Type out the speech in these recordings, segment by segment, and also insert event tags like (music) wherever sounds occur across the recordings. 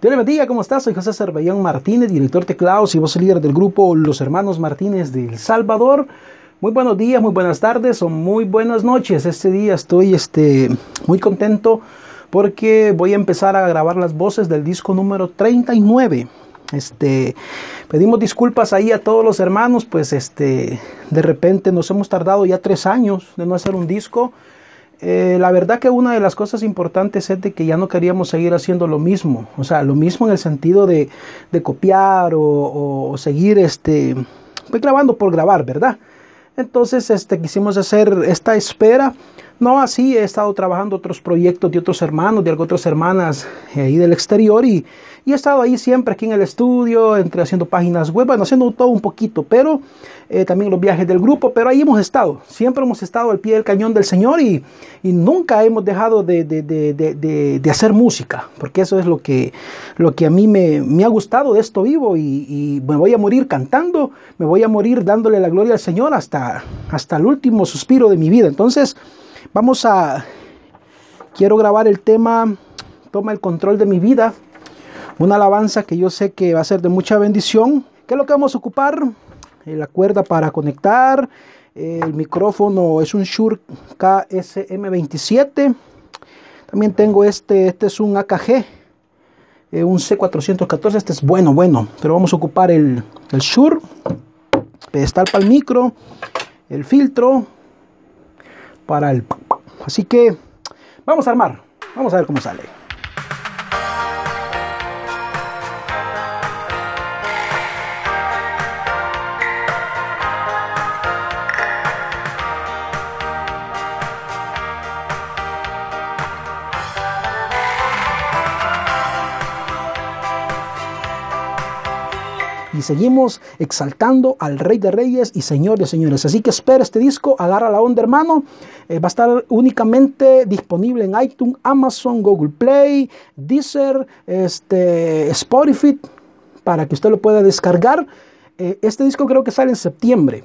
Dios le bendiga, ¿cómo estás? Soy José Cervellón Martínez, director teclados y voz líder del grupo Los Hermanos Martínez de Salvador. Muy buenos días, muy buenas tardes o muy buenas noches. Este día estoy este, muy contento porque voy a empezar a grabar las voces del disco número 39. Este, pedimos disculpas ahí a todos los hermanos, pues este, de repente nos hemos tardado ya tres años de no hacer un disco. Eh, la verdad que una de las cosas importantes es de que ya no queríamos seguir haciendo lo mismo, o sea, lo mismo en el sentido de, copiar o, seguir este, pues, grabando por grabar, ¿verdad? Entonces este, quisimos hacer esta espera. No así, he estado trabajando otros proyectos de otros hermanos, de otras hermanas eh, ahí del exterior y, y he estado ahí siempre aquí en el estudio, entre haciendo páginas web, bueno, haciendo todo un poquito, pero eh, también los viajes del grupo, pero ahí hemos estado, siempre hemos estado al pie del cañón del Señor y, y nunca hemos dejado de, de, de, de, hacer música, porque eso es lo que, lo que a mí me, me ha gustado de esto vivo y, y, me voy a morir cantando, me voy a morir dándole la gloria al Señor hasta, hasta el último suspiro de mi vida. Entonces, vamos a, quiero grabar el tema, toma el control de mi vida una alabanza que yo sé que va a ser de mucha bendición. ¿Qué es lo que vamos a ocupar? La cuerda para conectar. el micrófono es un Shure KSM27. También tengo este, este es un AKG, eh, un C414. Este es bueno, bueno. Pero vamos a ocupar el, el Shure, pedestal para el micro, el filtro para el. Así que vamos a armar. Vamos a ver cómo sale. Y seguimos exaltando al Rey de Reyes y Señor de Señores. Así que espera este disco, agarra la onda hermano. Eh, va a estar únicamente disponible en iTunes, Amazon, Google Play, Deezer, este, Spotify, para que usted lo pueda descargar. Eh, este disco creo que sale en septiembre.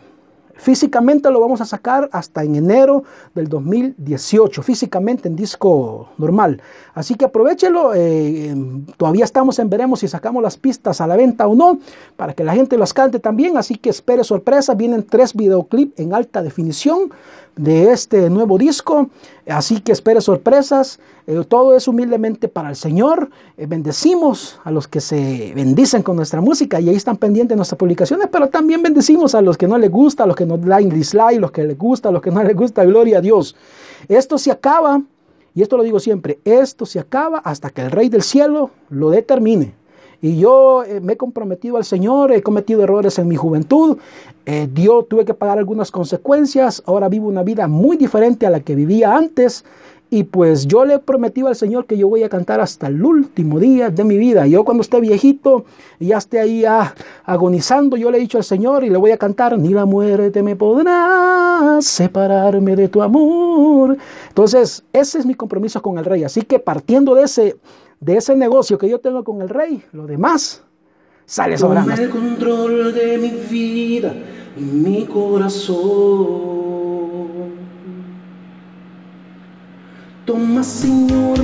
Físicamente lo vamos a sacar hasta en enero del 2018, físicamente en disco normal. Así que aprovechelo, eh, todavía estamos en veremos si sacamos las pistas a la venta o no, para que la gente las cante también. Así que espere sorpresa, vienen tres videoclips en alta definición de este nuevo disco. Así que espere sorpresas. Eh, todo es humildemente para el Señor. Eh, bendecimos a los que se bendicen con nuestra música y ahí están pendientes nuestras publicaciones, pero también bendecimos a los que no les gusta, a los que no dan dislike, los que les gusta, a los que no les gusta. Gloria a Dios. Esto se acaba, y esto lo digo siempre, esto se acaba hasta que el Rey del Cielo lo determine. Y yo eh, me he comprometido al Señor, he cometido errores en mi juventud, eh, tuve que pagar algunas consecuencias, ahora vivo una vida muy diferente a la que vivía antes. Y pues yo le he prometido al Señor que yo voy a cantar hasta el último día de mi vida. Yo cuando esté viejito y ya esté ahí ah, agonizando, yo le he dicho al Señor y le voy a cantar, ni la muerte me podrá separarme de tu amor. Entonces, ese es mi compromiso con el Rey. Así que partiendo de ese, de ese negocio que yo tengo con el rey, lo demás sale sobrando. El control de mi vida mi corazón. Toma, Señor,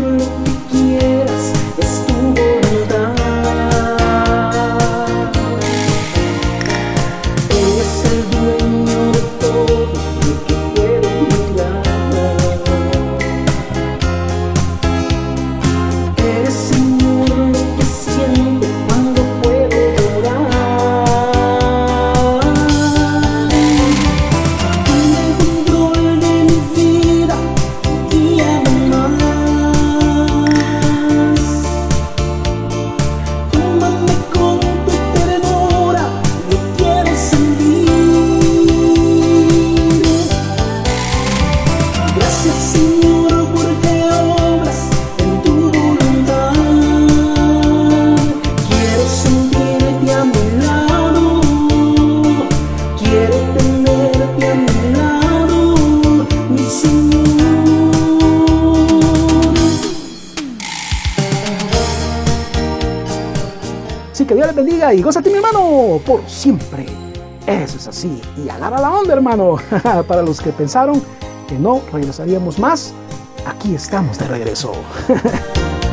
que Dios les bendiga y gózate mi hermano por siempre. Eso es así. Y agarra la onda, hermano. (laughs) Para los que pensaron que no regresaríamos más, aquí estamos de regreso. (laughs)